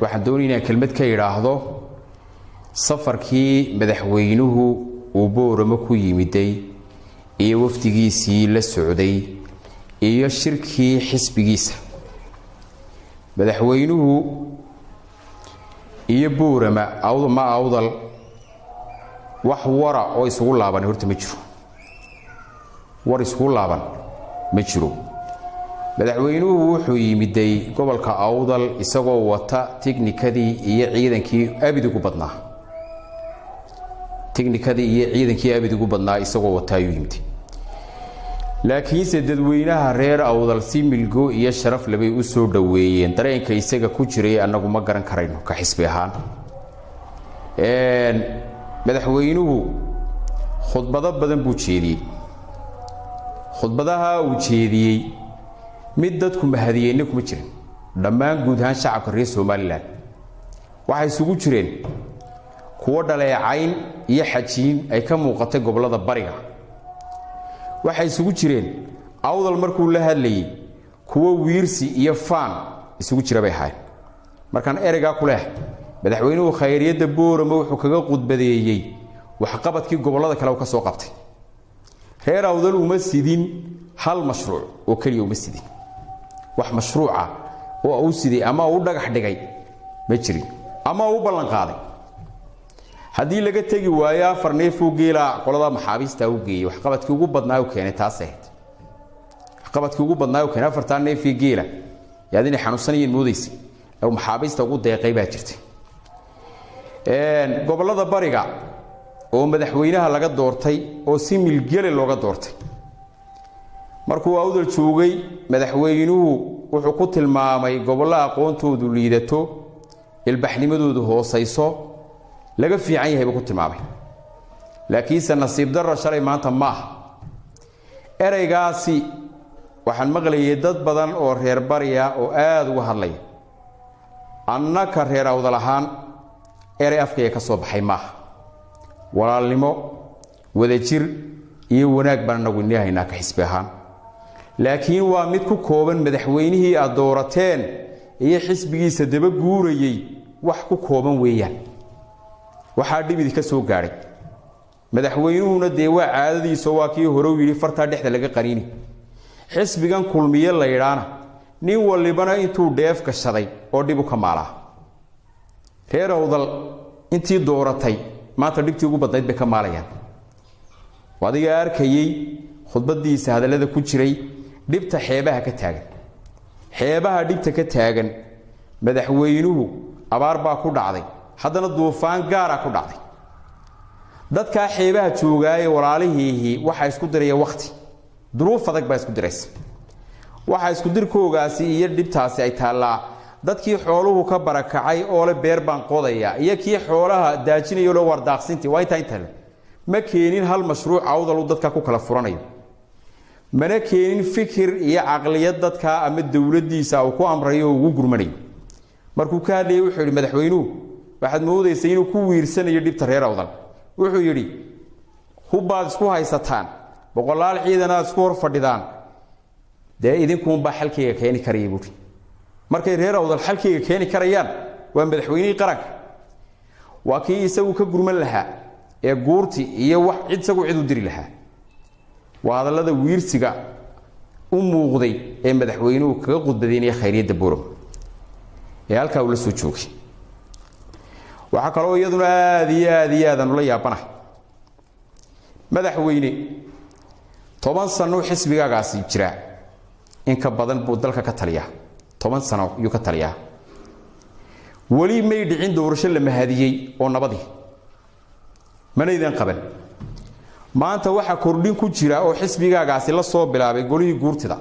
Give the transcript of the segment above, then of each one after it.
waxaan doonaya inaan kelmad ka idhaahdo safarkii madaxweynuhu uu booramo ku yimiday iyo wafdigiisii la socday iyo shirkii xisbigiisa. Madaxweynuhu iyo boorama ma awdal wax wara oo isugu laaban horta ma jiro. War isugu laaban ma jiro madaxweynuhu wuxuu yimiday gobolka awdal isagoo wata tiknikadii iyo ciidankii abid ugu badnaa. Tiknikadii iyo ciidankii abid badnaa isagoo wata ayuu yimid. Laakiinse dadweynaha reer awdal si milgo iyo sharaf labay u soo dhoweeyeen. Dareenka isaga ku jiray annagu ma garan karayno ka xisbi ahaan. Madaxweynuhu khudbado badan buu jeediyey. Khudbadaha uu jeediyey mid dadku mahadiyeyna kuma jirin. Dhammaan guud ahaan shacabka reer somalilan waxay isugu jireen kuwo dhaleecayn iyo xajiin ay ka muuqatay gobollada bariga. Waxay isugu jireen awdal markuu la hadlayey kuwo wiirsi iyo faan isugu jira bay ahaayeen. Markaan ereygaa ku leh madaxweynuhu khayriyadda boorama wuxuu kaga qudbadeeyey waxqabadkii gobollada kale u ka soo qabtay. Reer awdal uma sidin hal mashruuc oo keliya uma sidin wax mashruuca oo uu siday ama uu dhagax dhigay ma jirin ama uu ballanqaaday haddii laga tegi waayo afar neefuu geelaa qolada maxaabiista u geeyey waxqabadkii ugu badnaa u keenay taas ahayd. Waxqabadkii ugu badnaa u keenay afartaa neefii geela yaad inay xanuunsanayeen moodaysa ee maxaabiista ugu deeqay baa jirtay. Gobollada bariga oo madaxweynaha laga doortay oo si milgele looga doortay markuu awdal joogay madaxweynuhu wuxuu ku tilmaamay gobollo aqoontoodu liidato ilbaxnimadoodu hoosayso laga fiican yahay buu ku tilmaamay. Laakiinse nasiib darra shalay maanta maaha ereygaasi waxaan maqlayay dad badan oo reer bariya oo aada uga hadlaya annaka reer awdal ahaan erey afkaya ka soo baxay maaha walaalnimo wadajir iyo wanaag baan anagu ini haynaa ka xisbi ahaan laakiin waa mid ku kooban madaxweynihii aad doorateen iyo xisbigiisa daba guurayey wax ku kooban weeyaan. Waxaa dhibidi ka soo gaadhay madaxweynuhuna dee waa caadadiiso waa kii horeu yidhi fartaa dhexda laga qaniini. Xisbigan kulmiye laydhaana nin walibana intuu dheef gashaday oo dhib u ka maalaa. Reer awdal intii dooratay maanta dhibtii ugu badnayd bay ka maalayaan. Adigaa arkayey khudbadiisa hadallada ku jiray dhibta xeebaha ka taagan. Xeebaha dhibta ka taagan madaxweynuhu abaar baa ku dhacday. Haddana duufaan gaara ku dhacday. Dadkaa xeebaha joogaaye walaalihiihii waxaa isku diraya wakhti duruuf adag baa isku diraysa. Waxaa iskudirkoogaasi iyo dhibtaasi ay taallaa. Dadkii xooluhu ka barakacay oo le beer baan qodaya iyo kii xoolaha daajinayo le wardaaqsintii waa intaa intale ma keenin hal mashruuc awdalu dadka ku kala furanayo mana keenin fikir iyo caqliyad dadka ama dowladiisa uu ku amrayo oo ugu gurmanayo markuu ka hadlayay wuxuu yidhi madaxweynuhu waxaad moodaysa inuu ku wiirsanayo dhibta reer awdal. Wuxuu yidhi hubbaad isku haysataan boqolaal ciidanaad isku hor fadhidaan. Dee idinkuunbaa xalkayga keeni karaya buui markay reer awdal xalkayga keeni karayaan waa madaxweynihii qaranka waa kii isagu ka gurman lahaa ee guurti iyo wax cid isagu cid u diri lahaa waa hadallada wiirsiga u muuqday ee madaxweynuhu kaga qudbadeynaya khayriyadda buram ee halkaa uu la soo joogay. Waxaa kaloo iyaduna aada iyo aada iyo aadaan ula yaabanahay madaxweyne toban sano xisbigaagaasi jiraa in ka badan buu dalka ka taliyaa. Toban sano yuu ka taliyaa. Weli may dhicin doorasho la mahadiyey oo nabadii. Manaydan qaban maanta waxaa kordhin ku jira oo xisbigaagaasi la soo bilaabay golihii guurtida.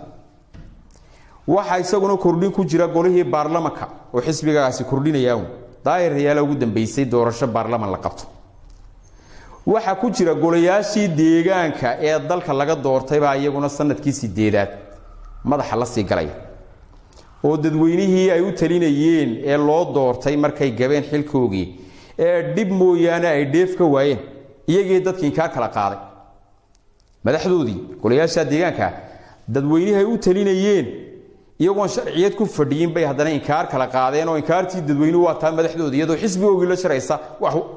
Waxaa isaguna kordhin ku jira golihii baarlamanka oo xisbigaagaasi kordhinayaan daahir yaalla ugu dambeysay doorasho baarlaman la qabto. Waxaa ku jira golayaashii deegaanka ee dalka laga doortaybaa iyaguna sannadkii sideedaad. Madaxa la sii galaya. Oo dadweynihii ay u talinayeen ee loo doortay markay gabeen xilkoogii. Ee dhib mooyaane ay dheef ka waayeen iyagii dadkii kaa kala qaaday. Madaxdoodii golayaasha deegaanka dadweynihii ay u talinayeen iyagoon sharciyad ku fadhiyin bay haddana inkaar kala qaadeen oo inkaartii dadweynuhu waa taa madaxdooda iyadoo xisbigoogii la sharaysa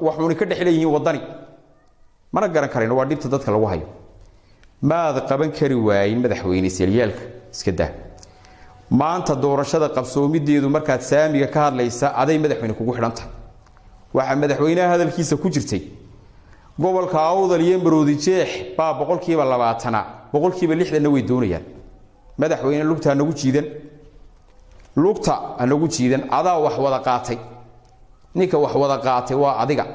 waxuuna ka dhex leeyihiin waddani. Mana garan karayno waa dhibta dadka lagu hayo. Maad qaban kari waayin madaxweyne seelyaalka iska daa. Maanta doorashada qabsoomideedu markaad saamiga ka hadlaysa aday madaxweyne kugu xidhantahay waxaa madaxweynaha hadalkiisa ku jirtay gobolka awdal iyo maroodi jeex baa boqolkiiba labaatana boqolkiiba lixdanna way doonayaan. Madaxweyne lugta hanagu jiidan. Lugta hanagu jiidan. Adaa wax wada qaatay. Ninka wax wada qaatay waa adiga.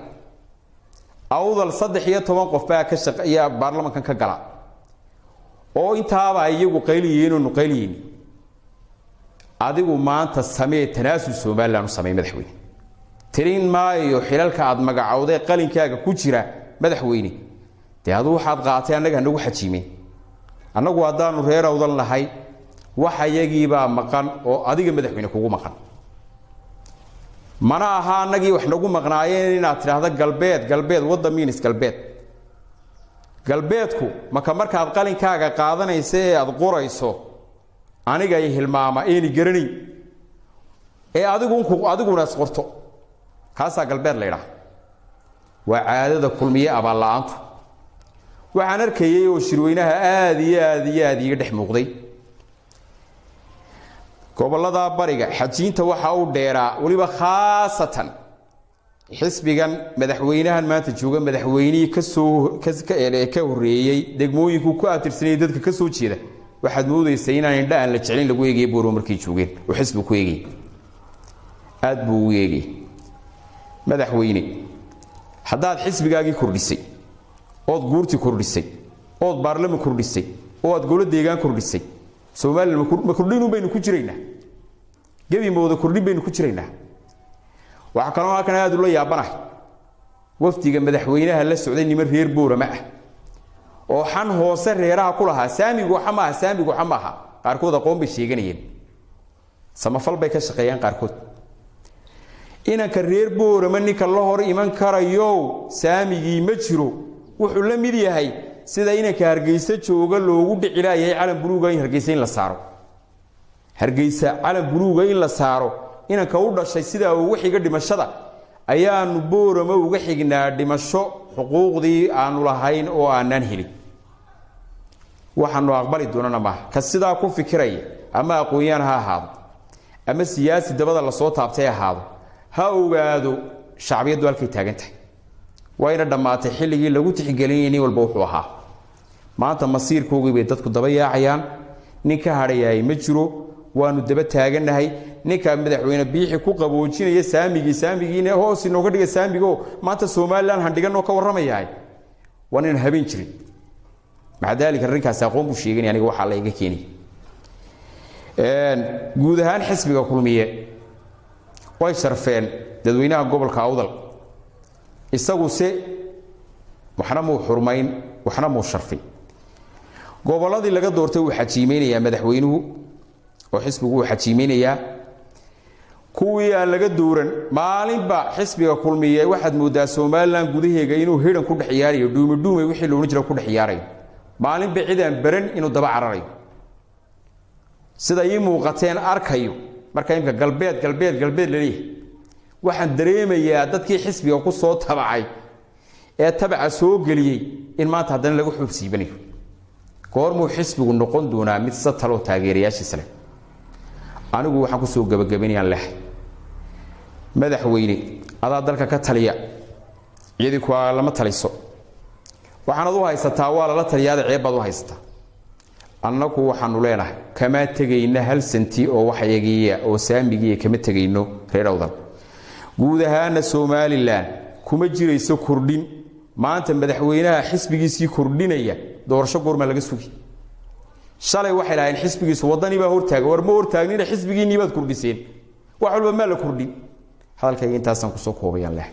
Awdal saddex iyo toban qof baa ka shaqeeya baarlamankan ka gala. Oo intaaba iyagu qayliyeen oo nuqayliyiin adigu maanta samee tanaasul somalilan u madaxweyne tirin maayo xilalka aad magacowday qalinkaaga ku jira madaxweyne. Dee adu waxaad qaatay annaga hanagu xajiimeen annagu haddaanu reer awdal nahay waxa yagiibaa maqan oo adiga madaxweyne kugu maqan. Mana aha annagii wax nagu maqnaayeen inaad tidhaahda galbeed galbeed wadda miinis galbeed. Galbeedku maka markaad qalinkaaga qaadanaysa ee aad qorayso aniga i hilmaama eeni garanayn. Ee adigu adiguna isqorto kaasaa galbeed la ydhaha waa caadada kulmiye abaalla-aantu waxaan arkayay oo shirweynaha aada iyo aada iyo aada iiga dhex muuqday. Gobollada bariga xajiinta waxaa u dheeraa weliba khaasatan. Xisbigan madaxweynahan maanta jooga madaxweynihii ka soo ka horreeyey degmooyinku ku atirsanayay dadka ka soo jeeda. Waxaad moodaysa inaan indha aan la jeclayn lagu eegaya booro markay joogeen. Oo xisbigu ku eegay. Aada buu ugu eegay. Madaxweyne haddaad xisbigaagii kordhisay ood guurti kordhisay ood baarlaman kordhisay oo aad golo deegaan kordhisay somalilan ma kordhinun baynu ku jiraynaa? Gebi mooda kordhin baynu ku jiraynaa? Waxaa kaloo halkan aada ula yaabanahay wafdiga madaxweynaha la socday niman reer boorama ah oo xan hoose reeraha ku lahaa saamigu waxa maaha saamigu waxa maaha qaarkood aqoon bay sheeganayeen. Samafal bay ka shaqeeyaan qaarkood inanka reer boorama ninka la hor iman karayo saamigii ma jiro. Wuxuu la mid yahay sida inanka hargeysa jooga loogu dhicilaayay calan buluuga in hargeysa in la saaro. Hargeysa calan buluuga in la saaro inanka u dhashay sidaa uga xiga dhimashada. Ayaanu boorama uga xignaa dhimasho xuquuqdii aanu lahayn oo aanaan helin. Waxaanu aqbali doonana maaha ka sidaa ku fikiraya ama aqoon-yaan ha ahaado. Ama siyaasi dabada la soo taabtay ahaado ha ogaado shacbiyaddu halkay taagan tahay wayna dhammaatay xilligii lagu tixgelinayay nin walba wuxuu ahaa. Maanta masiirkoogii bay dadku daba yaacayaan nin ka ma jiro waanu daba taagannahay ninka madaxweyne biixi ku qaboojinaya saamigii saamigiina hoos inooga dhiga saamigo maanta somalilan handhiganoo ka warramayahay. Waa ninaan habeen jirin. Maca daalika aqoon buu sheeganaya aniga waxaa la iga keenaya guud ahaan xisbiga kulmiye way sharfeen dadweynaha gobolka awdal. Isagu se waxna muu xurmayn waxna muu sharfin gobolladii laga doortay wuu xajiimeynayaa madaxweynuhu oo xisbigu wuu xajiimeynayaa kuwii aan laga dooran maalinba xisbiga kulmiye waxaad moodaa somalilan gudaheega inuu hidan ku dhex yaarayo dhuumidhuumay wixii loodhan jira ku dhex yaarayo. Maalinba cidaan baran inuu daba cararayo. Sida ii muuqateen arkayo marka imka galbeed galbeed galbeed la leeyahay waxaan dareemayaa dadkii xisbiga ku soo tabacay ee tabaca soo geliyey in maanta haddana lagu xuubsiibanayo goormuu xisbigu noqon doonaa mid sataloo taageerayaashiisa leh. Anigu waxaan ku soo gebagabaynayaan lehay madaxweyne adaa dalka ka taliya iyadii kuwaa lama taliso. Waxaanad u haysataa waa lala taliyaada ceebbaad u haysataa annagu waxaanu leenahay kama tegayna hal santi oo waxyagiiya oo saamigiiya kama tegayno reer awdal. Guud ahaana somalilan kuma jirayso kordhin maanta madaxweynaha xisbigiisii kordhinaya doorasho goormaa laga sugi. Shalay waxay lahayn xisbigiisu waddanii baa hortaaga war ma hortaagnina xisbigiinii baad kordhiseen wax walba maa la kordhin hadalkayga intaasaan ku soo koobayaan leh